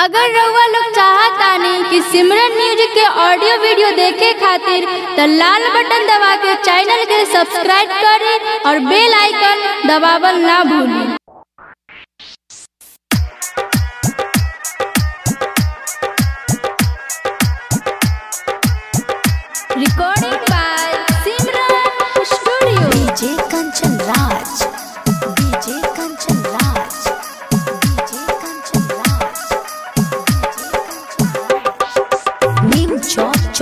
अगर रउआ लोग चाहता नहीं कि सिमरन म्यूज़िक के ऑडियो वीडियो देखे खातिर तो लाल बटन दबा के चैनल के सब्सक्राइब करें और बेल आइकन दबावल ना भूलें।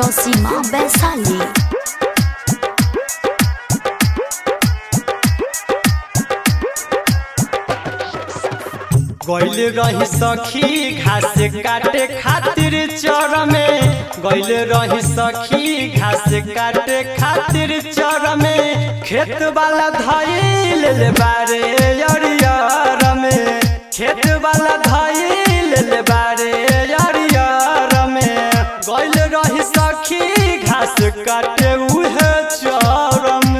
चौक चौसीमा वैशाली गइल रही सखी घास काटे खातिर चर में गइल रही सखी घास काटे खातिर चर में खेत वाला धइल ले बारे अरियर में खेत वाला सखी घास काटे उहे चर में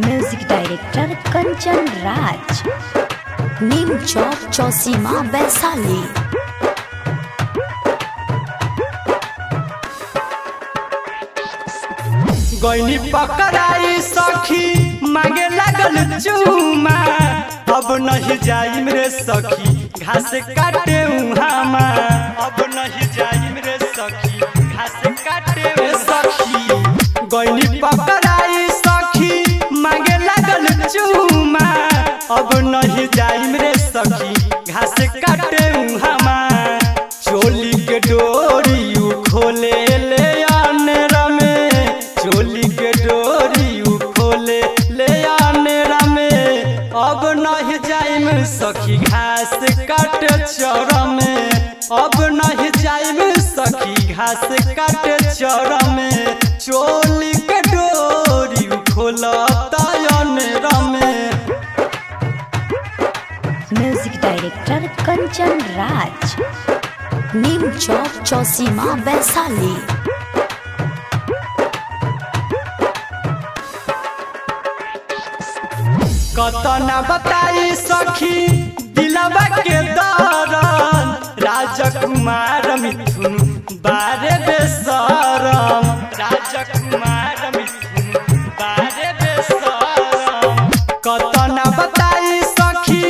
म्यूज़िक डायरेक्टर कंचन राज। नीम चौक चौसीमा वैशाली। गईनी पकड़ाई सखी मांगे लागल चूमा। अब नहीं जाई मेरे सखी, घास काटे उहामा अब नहीं जाई मेरे सखी, घास काटे मेरे सखी। गईली पकड़ाई सखी, मांगे लागल चूमा। अब नहीं जाई मेरे सखी, घास काटे काटे चर में अब नहीं जाइम सखी घास काटे चर में चोली के डोरी खोलता म्यूज़िक डायरेक्टर कंचन राज। नीम चौक चौसीमा वैशाली। कतना बताई सखी? दिलवा के दरन राजकुमार मिथुन, बारे बेसरम। राजकुमार मिथुन, बारे बेसरम। कतना बताई सखी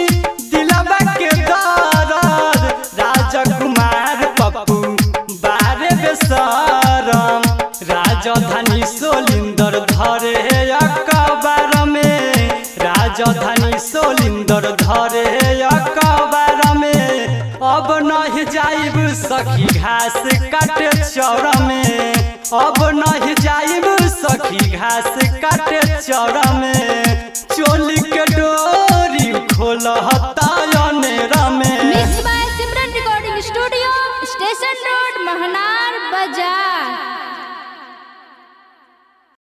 दिलवा के दरन राजकुमार पप्पू, बारे बेसरम। राजधानी सोलिंदर सखी घास काटे चौर में अब नहीं जाइब सखी घास काटे चौर में चोली के डोरी खोल recording studio, station road, Mahnar बाज़ार।